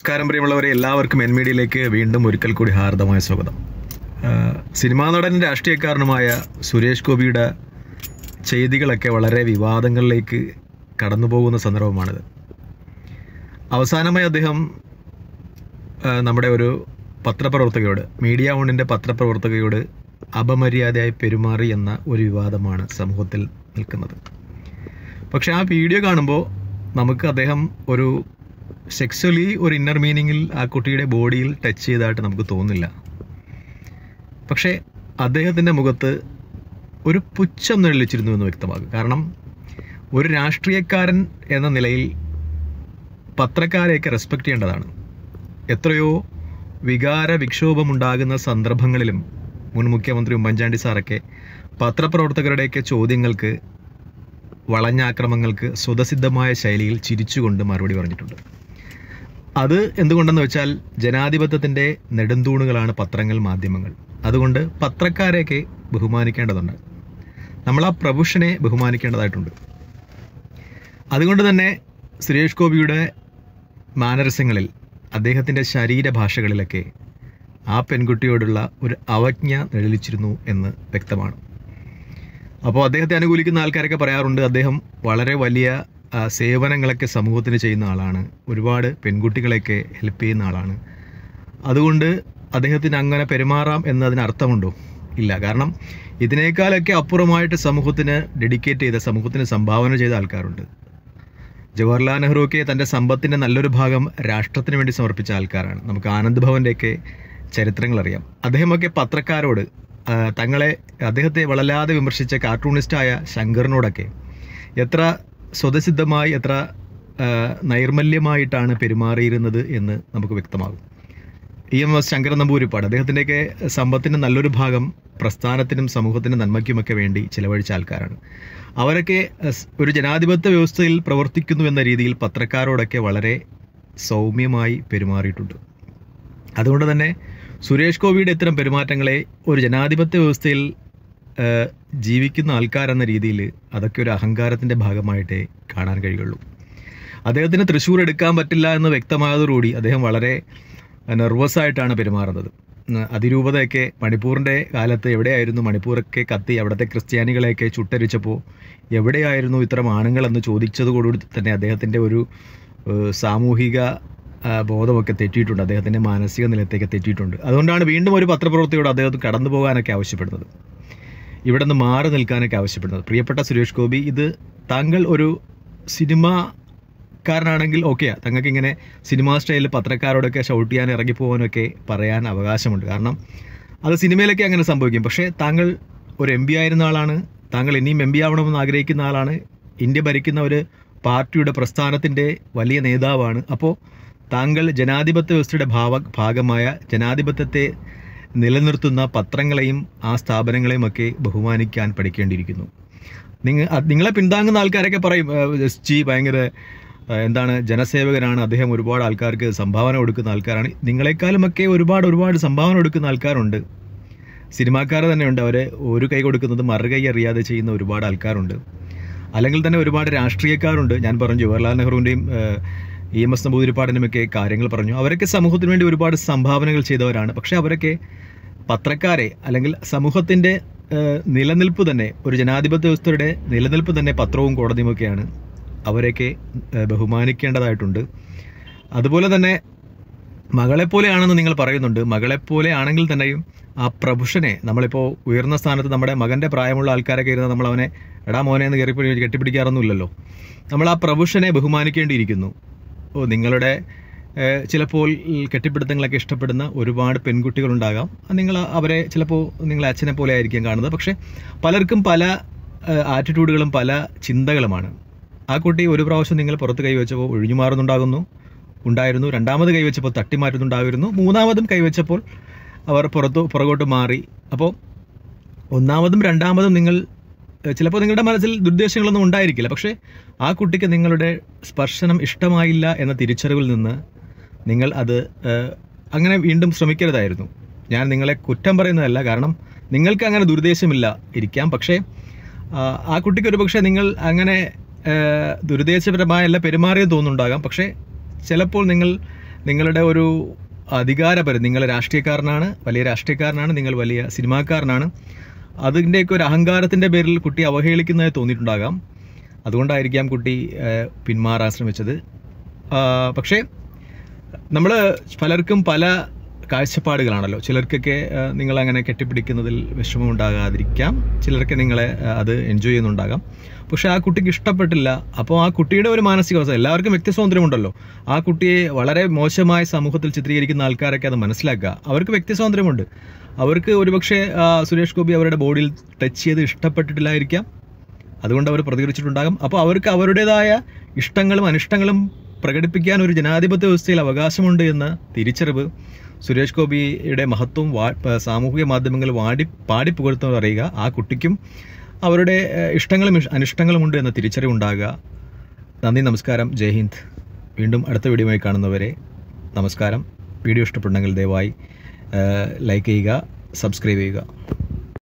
നമസ്കാരം പ്രിയമുള്ളവരെ എല്ലാവർക്കും എൻ മീഡിയയിലേക്ക് വീണ്ടും ഒരിക്കൽ കൂടി ഹാർദമായ സ്വാഗതം. സിനിമാ നടൻ രാഷ്ട്രീയക്കാരനുമായ സുരേഷ് ഗോപിയുടെ ചെയ്തികളൊക്കെ വളരെ വിവാദങ്ങളിലേക്ക് കടന്നു പോകുന്ന സന്ദർഭമാണിത്. അവസാനമായി അദ്ദേഹം നമ്മുടെ ഒരു പത്രപ്രവർത്തകയോട് മീഡിയ വണ്ണിന്റെ പത്രപ്രവർത്തകയോട് അപമര്യാദയായി പെരുമാറി എന്ന ഒരു വിവാദമാണ് സമൂഹത്തിൽ നിൽക്കുന്നത്. പക്ഷെ ആ വീഡിയോ കാണുമ്പോൾ നമുക്ക് അദ്ദേഹം ഒരു സെക്സ്വലി ഒരു ഇന്നർ മീനിങ്ങിൽ ആ കുട്ടിയുടെ ബോഡിയിൽ ടച്ച് ചെയ്തതായിട്ട് നമുക്ക് തോന്നില്ല. പക്ഷേ അദ്ദേഹത്തിന്റെ മുഖത്ത് ഒരു പുച്ഛം നിഴലിച്ചിരുന്നു എന്ന് വ്യക്തമാകും. കാരണം ഒരു രാഷ്ട്രീയക്കാരൻ എന്ന നിലയിൽ പത്രക്കാരെയൊക്കെ റെസ്പെക്റ്റ് ചെയ്യേണ്ടതാണ്. എത്രയോ വികാര വിക്ഷോഭമുണ്ടാകുന്ന സന്ദർഭങ്ങളിലും മുൻ മുഖ്യമന്ത്രി ഉമ്മൻചാണ്ടി സാറൊക്കെ പത്രപ്രവർത്തകരുടെയൊക്കെ ചോദ്യങ്ങൾക്ക് വളഞ്ഞാക്രമങ്ങൾക്ക് സ്വതസിദ്ധമായ ശൈലിയിൽ ചിരിച്ചുകൊണ്ട് മറുപടി പറഞ്ഞിട്ടുണ്ട്. അത് എന്തുകൊണ്ടെന്ന് വെച്ചാൽ ജനാധിപത്യത്തിന്റെ നെടുന്തൂണുകളാണ് പത്രങ്ങൾ മാധ്യമങ്ങൾ. അതുകൊണ്ട് പത്രക്കാരെയൊക്കെ ബഹുമാനിക്കേണ്ടതുണ്ട്. നമ്മൾ ആ പ്രഭുഷനെ ബഹുമാനിക്കേണ്ടതായിട്ടുണ്ട്. അതുകൊണ്ട് തന്നെ സുരേഷ് ഗോപിയുടെ മാനരസങ്ങളിൽ അദ്ദേഹത്തിന്റെ ശരീരഭാഷകളിലൊക്കെ ആ പെൺകുട്ടിയോടുള്ള ഒരു അവജ്ഞ നിഴലിച്ചിരുന്നു എന്ന് വ്യക്തമാണ്. അപ്പോൾ അദ്ദേഹത്തെ അനുകൂലിക്കുന്ന ആൾക്കാരൊക്കെ പറയാറുണ്ട് അദ്ദേഹം വളരെ വലിയ സേവനങ്ങളൊക്കെ സമൂഹത്തിന് ചെയ്യുന്ന ആളാണ്. ഒരുപാട് പെൺകുട്ടികളെയൊക്കെ ഹെൽപ്പ് ചെയ്യുന്ന ആളാണ്. അതുകൊണ്ട് അദ്ദേഹത്തിന് അങ്ങനെ പെരുമാറാം എന്നതിന് അർത്ഥമുണ്ടോ? ഇല്ല. കാരണം ഇതിനേക്കാളൊക്കെ അപ്പുറമായിട്ട് സമൂഹത്തിന് ഡെഡിക്കേറ്റ് ചെയ്ത സമൂഹത്തിന് സംഭാവന ചെയ്ത ആൾക്കാരുണ്ട്. ജവഹർലാൽ നെഹ്റുവൊക്കെ തന്റെ സമ്പത്തിന്റെ നല്ലൊരു ഭാഗം രാഷ്ട്രത്തിന് വേണ്ടി സമർപ്പിച്ച ആൾക്കാരാണ്. നമുക്ക് ആനന്ദ് ഭവന്റെയൊക്കെ ചരിത്രങ്ങൾ അറിയാം. അദ്ദേഹമൊക്കെ പത്രക്കാരോട് തങ്ങളെ അദ്ദേഹത്തെ വളരാതെ വിമർശിച്ച കാർട്ടൂണിസ്റ്റായ ശങ്കറിനോടൊക്കെ എത്ര സ്വതസിദ്ധമായി എത്ര നൈർമല്യമായിട്ടാണ് പെരുമാറിയിരുന്നത് എന്ന് നമുക്ക് വ്യക്തമാകും. E M S Sankaran Namboodiripad അദ്ദേഹത്തിന്റെയൊക്കെ സമ്പത്തിന്റെ നല്ലൊരു ഭാഗം പ്രസ്ഥാനത്തിനും സമൂഹത്തിനും നന്മയ്ക്കുമൊക്കെ വേണ്ടി ചിലവഴിച്ച ആൾക്കാരാണ്. അവരൊക്കെ ഒരു ജനാധിപത്യ വ്യവസ്ഥയിൽ പ്രവർത്തിക്കുന്നു എന്ന രീതിയിൽ പത്രക്കാരോടൊക്കെ വളരെ സൗമ്യമായി പെരുമാറിയിട്ടുണ്ട്. അതുകൊണ്ട് തന്നെ സുരേഷ് ഗോപിയുടെ ഇത്തരം പെരുമാറ്റങ്ങളെ ഒരു ജനാധിപത്യ വ്യവസ്ഥയിൽ ജീവിക്കുന്ന ആൾക്കാരെന്ന രീതിയിൽ അതൊക്കെ ഒരു അഹങ്കാരത്തിന്റെ ഭാഗമായിട്ടേ കാണാൻ കഴിയുള്ളൂ. അദ്ദേഹത്തിന് തൃശ്ശൂർ എടുക്കാൻ പറ്റില്ല എന്ന് വ്യക്തമായതോടുകൂടി അദ്ദേഹം വളരെ നെർവസ് ആയിട്ടാണ് പെരുമാറുന്നത്. അതിരൂപതയൊക്കെ മണിപ്പൂറിന്റെ കാലത്ത് എവിടെയായിരുന്നു? മണിപ്പൂറൊക്കെ കത്തി അവിടുത്തെ ക്രിസ്ത്യാനികളെയൊക്കെ ചുട്ടരിച്ചപ്പോൾ എവിടെയായിരുന്നു ഇത്തരം ആണുങ്ങളെന്ന് ചോദിച്ചതോടുകൂടി തന്നെ അദ്ദേഹത്തിന്റെ ഒരു സാമൂഹിക ബോധമൊക്കെ തെറ്റിയിട്ടുണ്ട്. അദ്ദേഹത്തിന്റെ മാനസിക നിലത്തേക്ക് തെറ്റിയിട്ടുണ്ട്. അതുകൊണ്ടാണ് വീണ്ടും ഒരു പത്രപ്രവർത്തിയോട് അദ്ദേഹത്തിന് കടന്നു പോകാനൊക്കെ ആവശ്യപ്പെടുന്നത്. ഇവിടെ നിന്ന് മാറി നിൽക്കാനൊക്കെ ആവശ്യപ്പെടുന്നത്. പ്രിയപ്പെട്ട സുരേഷ് ഗോപി ഇത് താങ്കൾ ഒരു സിനിമ സിനിമാക്കാരനാണെങ്കിൽ ഓക്കെയാ താങ്കൾക്ക് ഇങ്ങനെ സിനിമാ സ്റ്റൈലിൽ പത്രക്കാരോടൊക്കെ ഷൗട്ട് ചെയ്യാൻ ഇറങ്ങി പോകാനൊക്കെ പറയാൻ അവകാശമുണ്ട്. കാരണം അത് സിനിമയിലൊക്കെ അങ്ങനെ സംഭവിക്കും. പക്ഷേ താങ്കൾ ഒരു എം പി ആയിരുന്ന ആളാണ്. താങ്കൾ ഇനിയും എം പി ആവണമെന്ന് ആഗ്രഹിക്കുന്ന ആളാണ്. ഇന്ത്യ ഭരിക്കുന്ന ഒരു പാർട്ടിയുടെ പ്രസ്ഥാനത്തിന്റെ വലിയ നേതാവാണ്. അപ്പോൾ താങ്കൾ ജനാധിപത്യ വ്യവസ്ഥയുടെ ഭാവ ഭാഗമായ ജനാധിപത്യത്തെ നിലനിർത്തുന്ന പത്രങ്ങളെയും ആ സ്ഥാപനങ്ങളെയും ഒക്കെ ബഹുമാനിക്കാൻ പഠിക്കേണ്ടിയിരിക്കുന്നു. നിങ്ങൾ നിങ്ങളെ പിന്താങ്ങുന്ന ആൾക്കാരൊക്കെ പറയും "ഏഹ്, എസ് ജി ഭയങ്കര എന്താണ് ജനസേവകനാണ് അദ്ദേഹം ഒരുപാട് ആൾക്കാർക്ക് സംഭാവന കൊടുക്കുന്ന ആൾക്കാരാണ്. നിങ്ങളെക്കാളുമൊക്കെ ഒരുപാട് ഒരുപാട് സംഭാവന കൊടുക്കുന്ന ആൾക്കാരുണ്ട്. സിനിമാക്കാർ തന്നെയുണ്ട് അവരെ ഒരു കൈ കൊടുക്കുന്നത് മറുകൈ അറിയാതെ ചെയ്യുന്ന ഒരുപാട് ആൾക്കാരുണ്ട്. അല്ലെങ്കിൽ തന്നെ ഒരുപാട് രാഷ്ട്രീയക്കാരുണ്ട്. ഞാൻ പറഞ്ഞു ജവഹർലാൽ നെഹ്റുവിന്റെയും ഇ എം എസ് നമ്പൂതിരിപ്പാടിനുമൊക്കെ കാര്യങ്ങൾ പറഞ്ഞു. അവരൊക്കെ സമൂഹത്തിന് വേണ്ടി ഒരുപാട് സംഭാവനകൾ ചെയ്തവരാണ്. പക്ഷേ അവരൊക്കെ പത്രക്കാരെ അല്ലെങ്കിൽ സമൂഹത്തിന്റെ നിലനിൽപ്പ് തന്നെ ഒരു ജനാധിപത്യ വ്യവസ്ഥയുടെ നിലനിൽപ്പ് തന്നെ പത്രവും കോടതിയുമൊക്കെയാണ് അവരെയൊക്കെ ബഹുമാനിക്കേണ്ടതായിട്ടുണ്ട്. അതുപോലെ തന്നെ മകളെപ്പോലെയാണെന്ന് നിങ്ങൾ പറയുന്നുണ്ട്. മകളെപ്പോലെ ആണെങ്കിൽ തന്നെയും ആ പ്രഭുഷനെ നമ്മളിപ്പോൾ ഉയർന്ന സ്ഥാനത്ത് നമ്മുടെ മകന്റെ പ്രായമുള്ള ആൾക്കാരൊക്കെ ഇരുന്ന് നമ്മൾ അവനെ എടാ മോനെ എന്ന് കയറി കെട്ടിപ്പിടിക്കാറൊന്നുമില്ലല്ലോ. നമ്മൾ ആ പ്രഭുഷനെ ബഹുമാനിക്കേണ്ടിയിരിക്കുന്നു. നിങ്ങളുടെ ഏഹ്, ചിലപ്പോൾ കെട്ടിപ്പിടുത്തങ്ങളൊക്കെ ഇഷ്ടപ്പെടുന്ന ഒരുപാട് പെൺകുട്ടികളുണ്ടാകാം. നിങ്ങൾ അവരെ ചിലപ്പോൾ നിങ്ങൾ അച്ഛനെ പോലെ ആയിരിക്കും കാണുന്നത്. പക്ഷേ പലർക്കും പല ആറ്റിറ്റ്യൂഡുകളും പല ചിന്തകളുമാണ്. ആ കുട്ടി ഒരു പ്രാവശ്യം നിങ്ങൾ പുറത്ത് കൈവച്ചപ്പോൾ ഒഴിഞ്ഞു മാറുന്നുണ്ടാകുന്നു ഉണ്ടായിരുന്നു. രണ്ടാമത് കൈവച്ചപ്പോൾ തട്ടിമാറ്റുന്നുണ്ടായിരുന്നു. മൂന്നാമതും കൈവച്ചപ്പോൾ അവർ പുറത്തു പുറകോട്ട് മാറി. അപ്പോൾ ഒന്നാമതും രണ്ടാമതും നിങ്ങൾ ചിലപ്പോൾ നിങ്ങളുടെ മനസ്സിൽ ദുർദ്ദേശങ്ങളൊന്നും ഉണ്ടായിരിക്കില്ല. പക്ഷേ ആ കുട്ടിക്ക് നിങ്ങളുടെ സ്പർശനം ഇഷ്ടമായില്ല എന്ന തിരിച്ചറിവിൽ നിന്ന് നിങ്ങൾ അത് അങ്ങനെ വീണ്ടും ശ്രമിക്കരുതായിരുന്നു. ഞാൻ നിങ്ങളെ കുറ്റം പറയുന്നതല്ല കാരണം നിങ്ങൾക്ക് അങ്ങനെ ദുരുദ്ദേശമില്ല ഇരിക്കാം. പക്ഷേ ആ, കുട്ടിക്ക് ഒരു പക്ഷേ നിങ്ങൾ അങ്ങനെ ദുരുദ്ദേശപരമായല്ല പെരുമാറിയെന്ന് തോന്നുന്നുണ്ടാകാം. പക്ഷേ ചിലപ്പോൾ നിങ്ങൾ നിങ്ങളുടെ ഒരു അധികാരപരം നിങ്ങൾ രാഷ്ട്രീയക്കാരനാണ് വലിയ രാഷ്ട്രീയക്കാരനാണ് നിങ്ങൾ വലിയ സിനിമാക്കാരനാണ്. അതിന്റെയൊക്കെ ഒരു അഹങ്കാരത്തിന്റെ പേരിൽ കുട്ടി അവഹേളിക്കുന്നതായി തോന്നിയിട്ടുണ്ടാകാം. അതുകൊണ്ടായിരിക്കാം കുട്ടി പിന്മാറാൻ ശ്രമിച്ചത് പക്ഷേ നമ്മൾ പലർക്കും പല കാഴ്ചപ്പാടുകളാണല്ലോ. ചിലർക്കൊക്കെ നിങ്ങളങ്ങനെ കെട്ടിപ്പിടിക്കുന്നതിൽ വിഷമമുണ്ടാകാതിരിക്കാം. ചിലർക്ക് നിങ്ങളെ അത് എൻജോയ് ചെയ്യുന്നുണ്ടാകാം. പക്ഷെ ആ കുട്ടിക്ക് ഇഷ്ടപ്പെട്ടില്ല. അപ്പോൾ ആ കുട്ടിയുടെ ഒരു മാനസികാവസ്ഥ എല്ലാവർക്കും വ്യക്തി സ്വാതന്ത്ര്യമുണ്ടല്ലോ. ആ കുട്ടിയെ വളരെ മോശമായ സമൂഹത്തിൽ ചിത്രീകരിക്കുന്ന ആൾക്കാരൊക്കെ അത് മനസ്സിലാക്കുക. അവർക്ക് വ്യക്തി സ്വാതന്ത്ര്യമുണ്ട്. അവർക്ക് ഒരുപക്ഷെ സുരേഷ് ഗോപി അവരുടെ ബോഡിയിൽ ടച്ച് ചെയ്ത് ഇഷ്ടപ്പെട്ടിട്ടില്ലായിരിക്കാം. അതുകൊണ്ട് അവർ പ്രതികരിച്ചിട്ടുണ്ടാകും. അപ്പോൾ അവർക്ക് അവരുടേതായ ഇഷ്ടങ്ങളും അനിഷ്ടങ്ങളും പ്രകടിപ്പിക്കാൻ ഒരു ജനാധിപത്യ വ്യവസ്ഥയിൽ അവകാശമുണ്ട് എന്ന തിരിച്ചറിവ് സുരേഷ് ഗോപിയുടെ മഹത്വം സാമൂഹിക മാധ്യമങ്ങൾ വാടി പാടി പുകഴ്ത്തുന്നത് അറിയുക. ആ കുട്ടിക്കും അവരുടെ ഇഷ്ടങ്ങളും ഇഷ്- അനിഷ്ടങ്ങളും ഉണ്ട് എന്ന തിരിച്ചറിവുണ്ടാകുക നന്ദി നമസ്കാരം. ജയ് ഹിന്ദ്. വീണ്ടും അടുത്ത വീഡിയോയുമായി കാണുന്നവരെ നമസ്കാരം. വീഡിയോ ഇഷ്ടപ്പെട്ടെങ്കിൽ ദയവായി ലൈക്ക് ചെയ്യുക സബ്സ്ക്രൈബ് ചെയ്യുക.